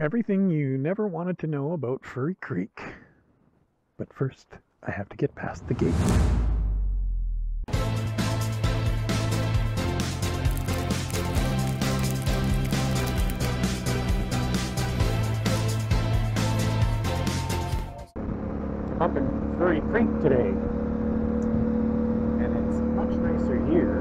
Everything you never wanted to know about Furry Creek. But first, I have to get past the gate. Up in Furry Creek today. And it's much nicer here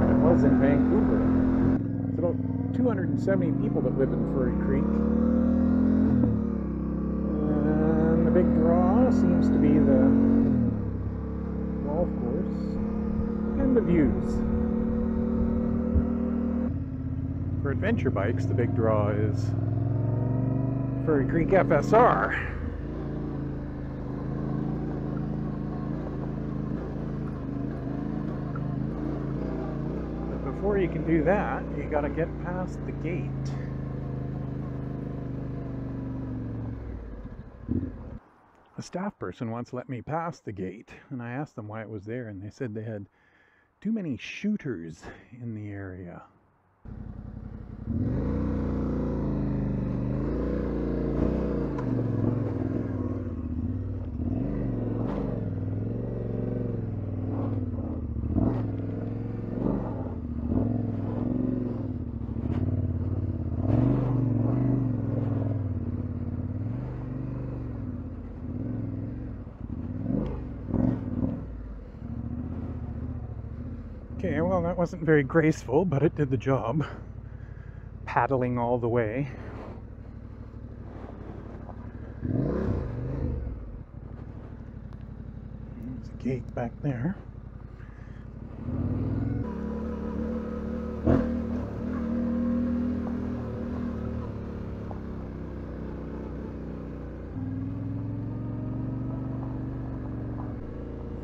than it was in Vancouver. It's about 270 people that live in Furry Creek. And the big draw seems to be the golf course and the views. For adventure bikes, the big draw is Furry Creek FSR. But before you can do that, you gotta get past the gate. A staff person once let me pass the gate, and I asked them why it was there, and they said they had too many shooters in the area. Okay, well, that wasn't very graceful, but it did the job. Paddling all the way. There's a gate back there.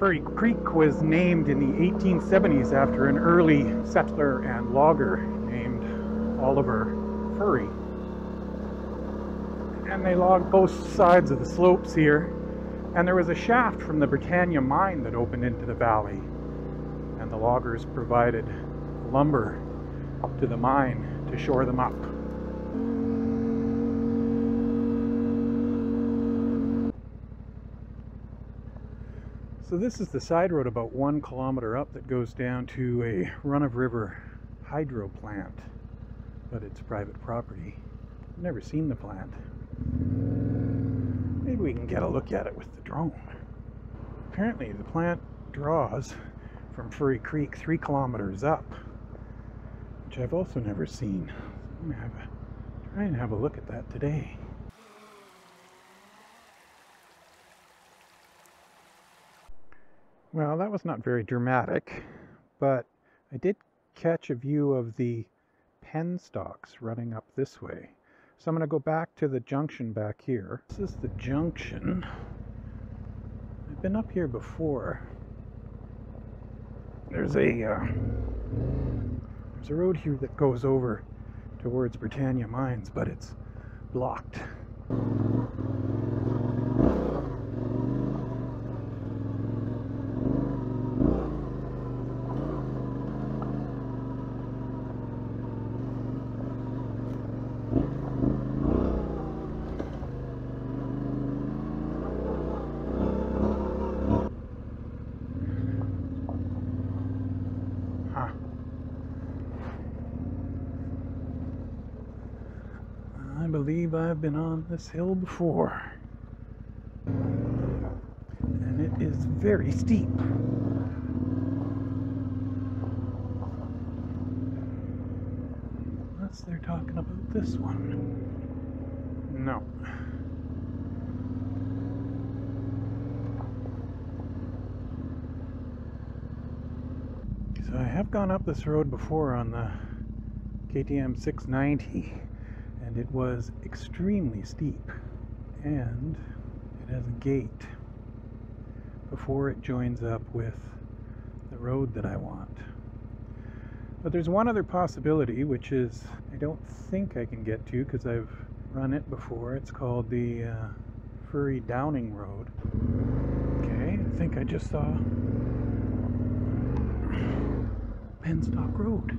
Furry Creek was named in the 1870s after an early settler and logger named Oliver Furry. And they logged both sides of the slopes here. And there was a shaft from the Britannia mine that opened into the valley. And the loggers provided lumber up to the mine to shore them up. So this is the side road about one kilometer up that goes down to a run-of-river hydro plant, but it's private property. I've never seen the plant. Maybe we can get a look at it with the drone. Apparently the plant draws from Furry Creek three kilometers up, which I've also never seen. So I'm gonna have a, try and have a look at that today. Well, that was not very dramatic, but I did catch a view of the penstocks running up this way. So I'm going to go back to the junction back here. This is the junction. I've been up here before. There's a uh, there's a road here that goes over towards Britannia Mines, but it's blocked. Huh. I believe I've been on this hill before. And it is very steep. Unless they're talking about this one. No. So I have gone up this road before on the KTM 690 and it was extremely steep and it has a gate before it joins up with the road that I want. But there's one other possibility which is I don't think I can get to because I've run it before. It's called the uh, Furry Downing Road. Okay, I think I just saw Penstock Road.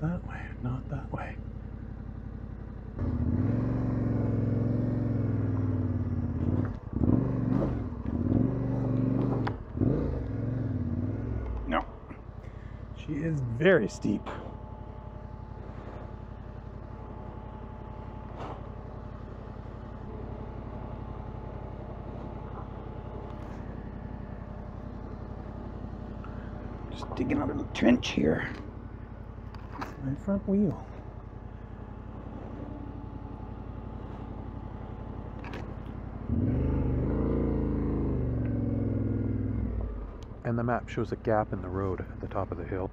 that way, not that way. No. She is very steep. Just digging a little trench here. my front wheel. Map shows a gap in the road at the top of the hill.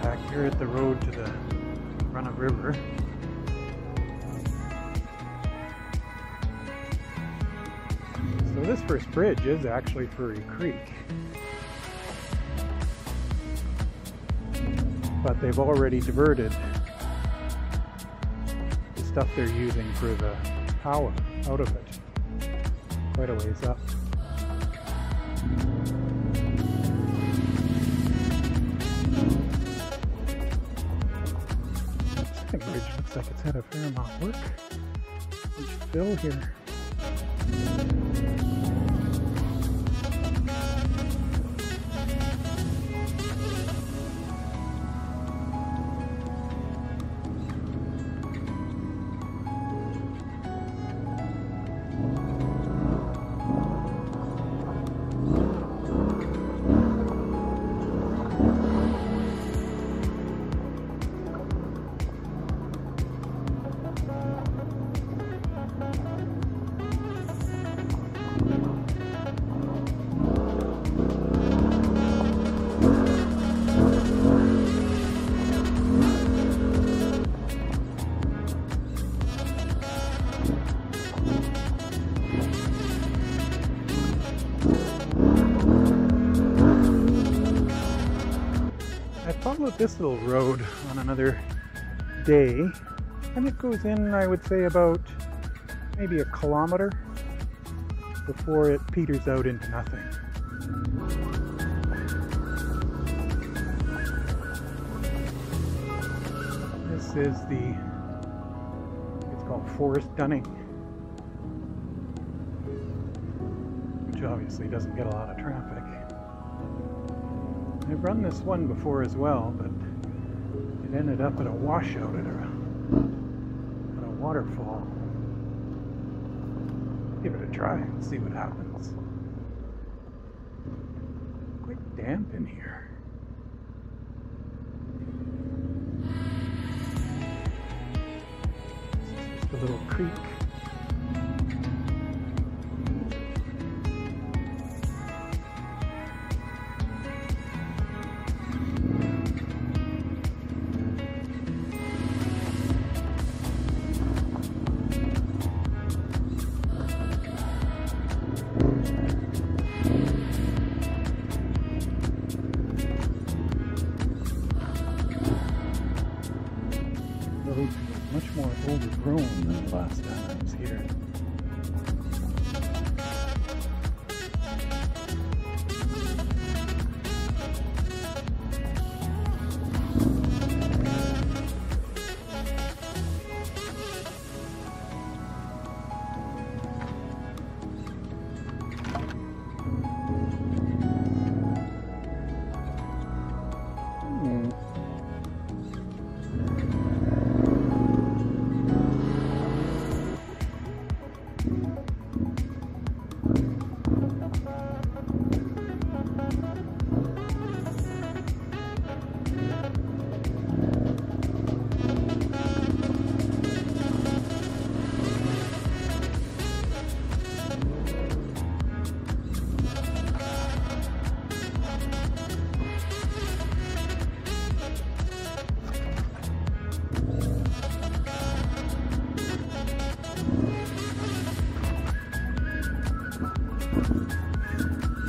Back here at the road to the Run of River. First bridge is actually Furry Creek. But they've already diverted the stuff they're using for the power out of it quite a ways up. Bridge looks like it's had a fair amount of work. Fill here. This little road on another day, and it goes in, I would say, about maybe a kilometer before it peters out into nothing. This is the, it's called Forest Dunning, which obviously doesn't get a lot of traffic. I've run this one before as well, but it ended up at a washout at a, at a waterfall. Give it a try and see what happens. Quite damp in here. Just a little creek. Road was much more overgrown than the last time I was here.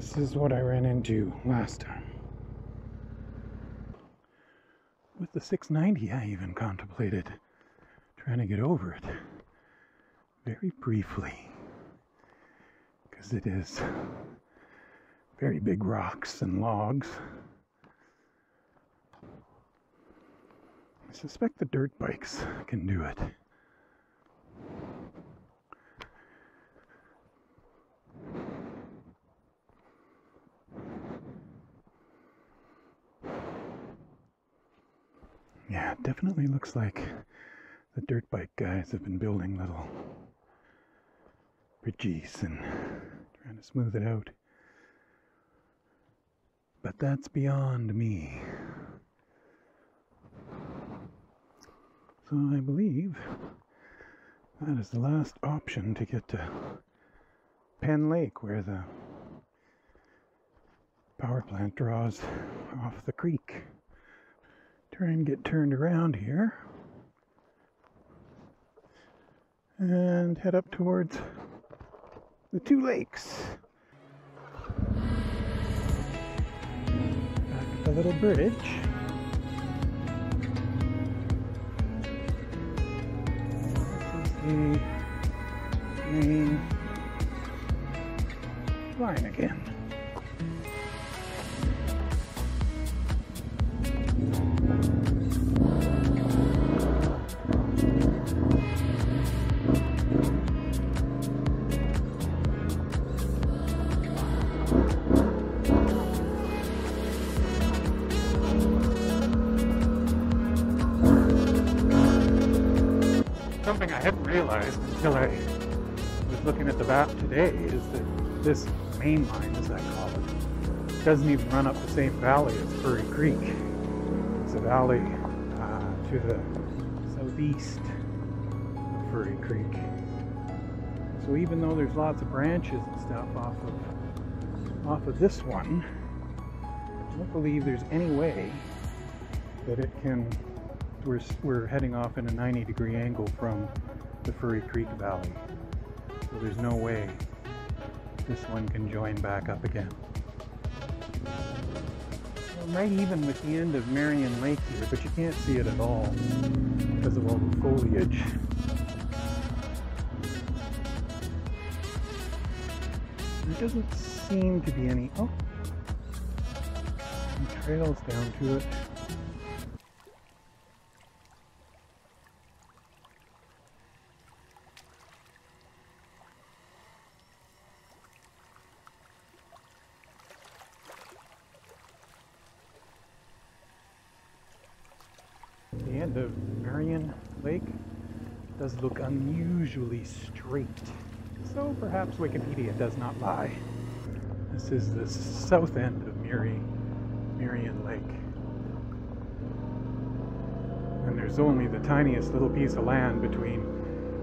This is what I ran into last time. With the 690, I even contemplated trying to get over it very briefly because it is very big rocks and logs. I suspect the dirt bikes can do it. Yeah, it definitely looks like the dirt bike guys have been building little bridges and trying to smooth it out. But that's beyond me. So I believe that is the last option to get to Penn Lake where the power plant draws off the creek. Try and get turned around here and head up towards the two lakes. Back the little bridge. This is the main line again. Something I hadn't realized until I was looking at the map today is that this main line, as I call it, doesn't even run up the same valley as Furry Creek. It's a valley uh, to the southeast of Furry Creek. So even though there's lots of branches and stuff off of off of this one, I don't believe there's any way that it can we're, we're heading off in a 90 degree angle from the Furry Creek Valley. So there's no way this one can join back up again. Right even with the end of Marion Lake here, but you can't see it at all because of all the foliage. There doesn't seem to be any, oh, some trails down to it. The end of Marion Lake does look unusually straight. So perhaps Wikipedia does not lie. This is the south end of Mary, Marion Lake. And there's only the tiniest little piece of land between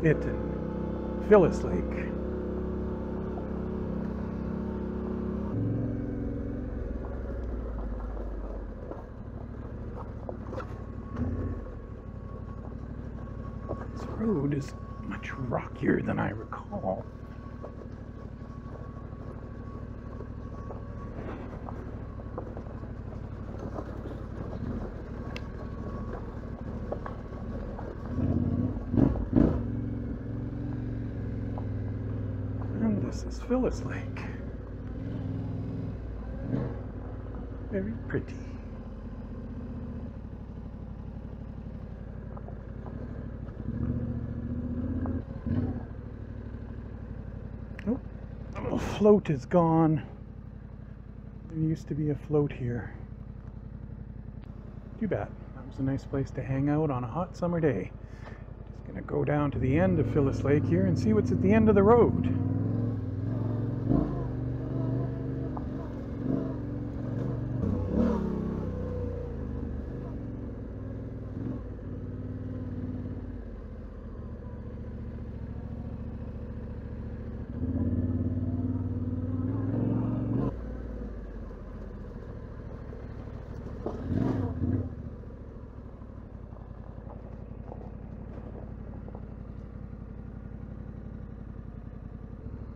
it and Phyllis Lake. This road is much rockier than I recall. And this is Phyllis Lake. Very pretty. Oh, the little float is gone. There used to be a float here. Too bad. That was a nice place to hang out on a hot summer day. Just gonna go down to the end of Phyllis Lake here and see what's at the end of the road.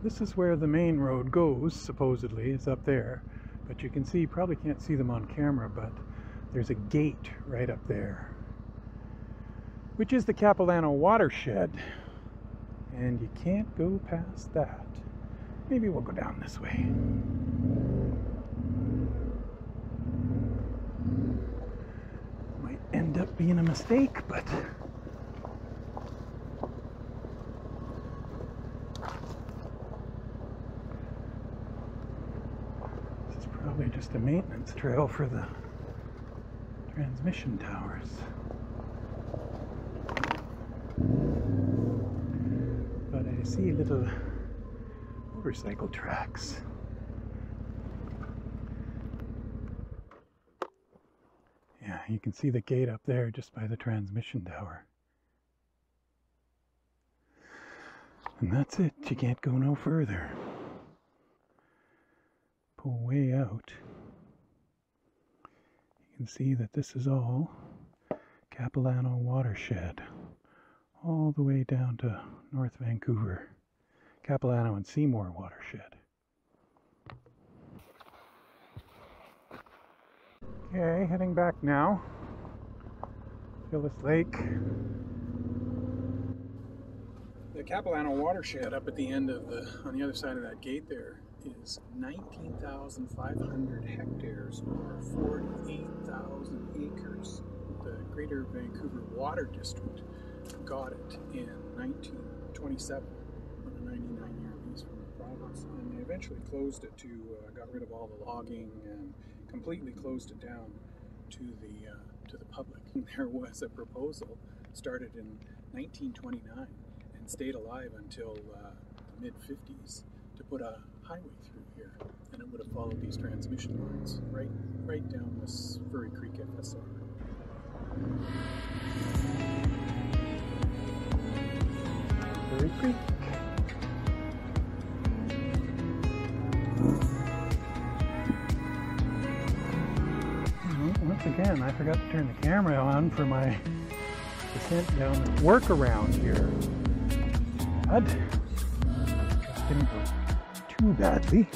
This is where the main road goes, supposedly, it's up there. But you can see, probably can't see them on camera, but there's a gate right up there, which is the Capilano watershed. And you can't go past that. Maybe we'll go down this way. Might end up being a mistake, but this is probably just a maintenance trail for the transmission towers. But I see little motorcycle tracks. Yeah, you can see the gate up there just by the transmission tower. And that's it, you can't go no further. Pull way out. You can see that this is all Capilano watershed, all the way down to North Vancouver. Capilano and Seymour watershed. Okay, heading back now. Phyllis Lake. The Capilano watershed up at the end of the, on the other side of that gate there, is 19,500 hectares or 48,000 acres. The Greater Vancouver Water District got it in 1927 on a 99 year lease from the province. And they eventually closed it to, uh, got rid of all the logging and completely closed it down to the, uh, to the public. There was a proposal started in 1929 and stayed alive until uh, the mid 50s to put a highway through here, and it would have followed these transmission lines right, right down this Furry Creek FSR. Furry Creek. Once again, I forgot to turn the camera on for my descent down the workaround here. But didn't go too badly.